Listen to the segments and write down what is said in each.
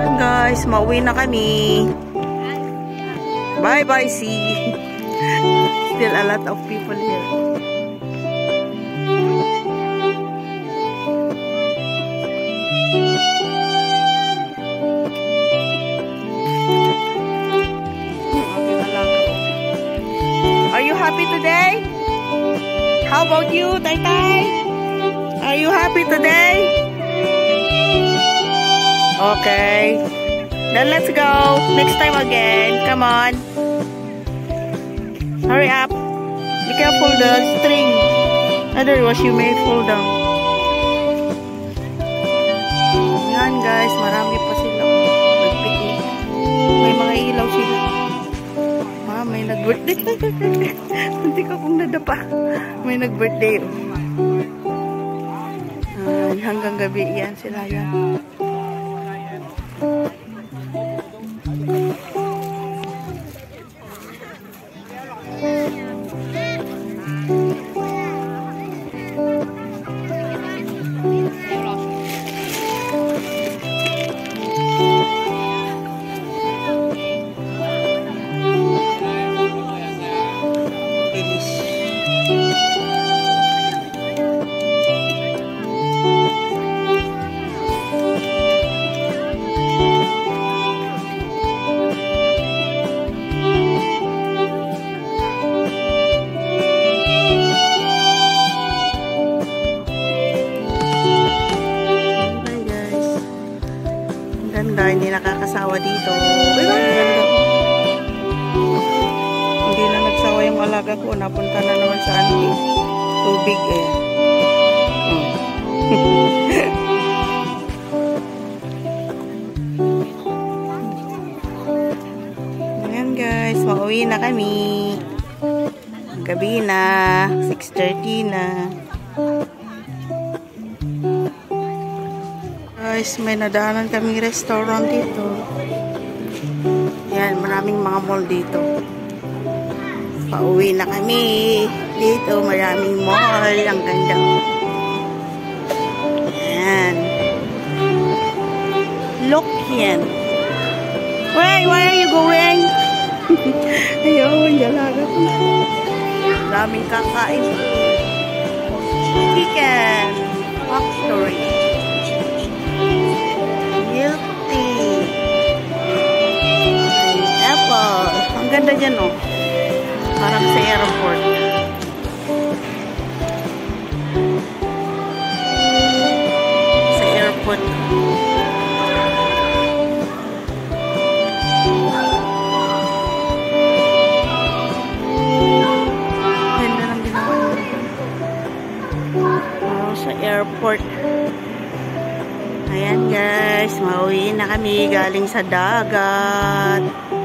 Ayan guys, mauwi na kami. Bye bye, see. Still a lot of people here. Are you happy today? How about you, Tai Tai? Are you happy today? Okay. Then let's go. Next time again. Come on. Hurry up. Be careful the string. Otherwise, you may fall down. Yan guys, marami pa sila. Nagpiknik. May mga ilaw sila. Ah, may nag-birthday. Hindi ka kong nadapa. May nag-birthday. Ah, hanggang gabi yan sila yan. Ganda, hindi nakakasawa dito. Bye-bye! Hindi na nagsawa yung alaga ko. Napunta na naman sa ano eh. Tubig eh. Oh. Guys, mauwi na kami. Gabi na, 6.30 na. Guys, may nadaanan kaming restaurant dito. Yan, maraming mga mall dito. Pauwi na kami. Dito, maraming mall. Ang ganda. Yan. Look yan. Wait, where are you going? Ayun, dalaga ko na. Daming kakain. Chicken. Factory. Ganda dyan, oh. Parang sa airport. Sa airport. Ganda ng ginawa. Oh, sa airport. Ayan guys, mauwi na kami galing sa dagat.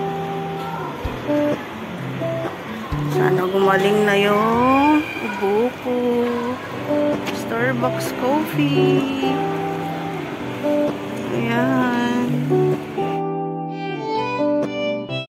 Sana gumaling na yung ubo ko. Starbucks coffee. Ayan.